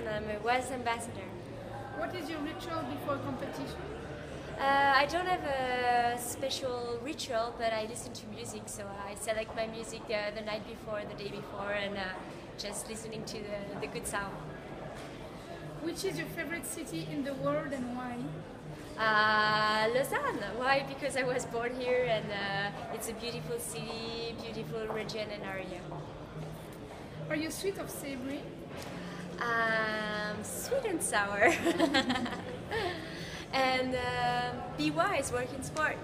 and I'm a WISE ambassador. What is your ritual before competition? Uh, I don't have a special ritual, but I listen to music, so I select my music uh, the night before, the day before, and uh, just listening to the, the good sound. Which is your favorite city in the world and why? Uh, Lausanne. Why? Because I was born here, and uh, it's a beautiful city, beautiful region and area. Are you sweet or savory? And sour. and um, be wise, work in sport.